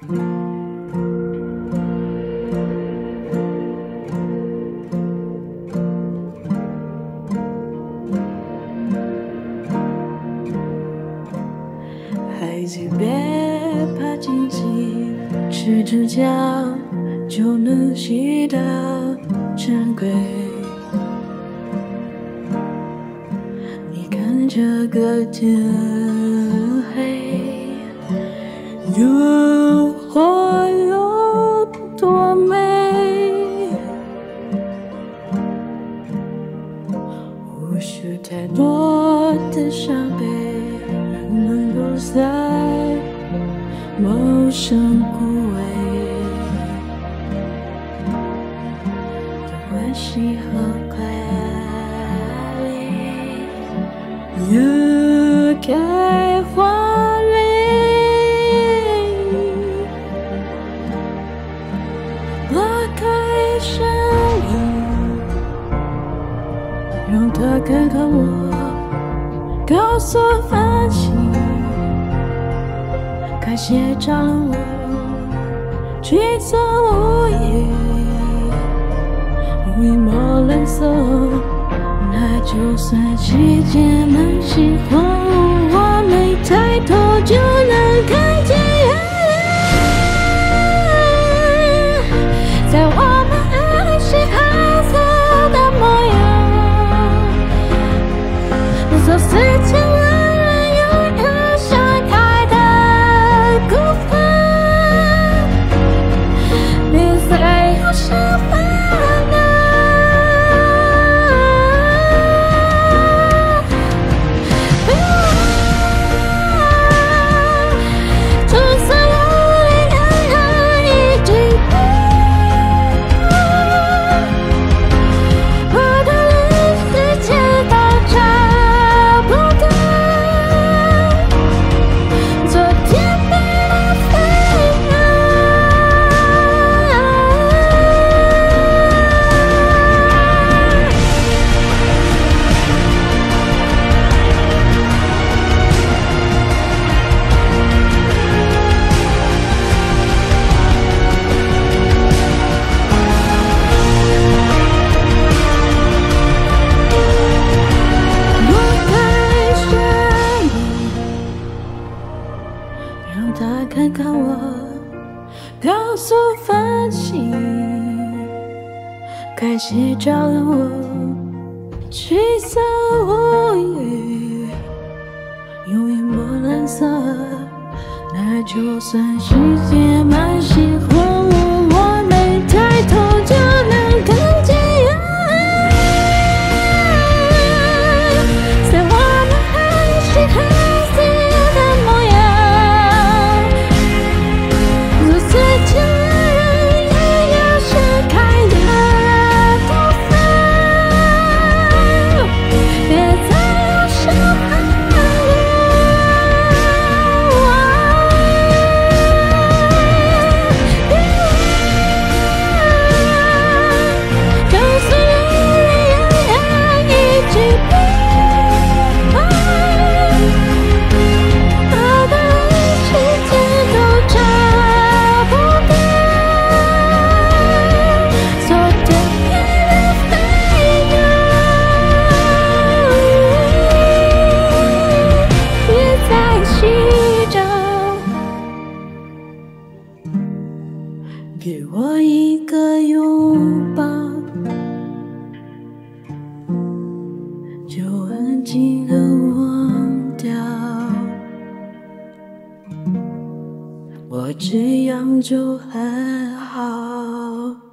孩子别怕紧紧，吃指甲就能吸到珍贵。你看这个天黑，太多的伤悲。能够在茂盛枯萎的欢喜和快乐，开花蕊，拉开山，让他看看我。告诉繁星，感谢照了我，橘色无语，为墨蓝色，那就算世界满是荒芜，我没抬头就能让他看看我，告诉繁星，感谢照亮我，驱散乌云，用一抹蓝色，那就算世界满是我这样就很好。